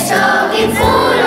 手的芙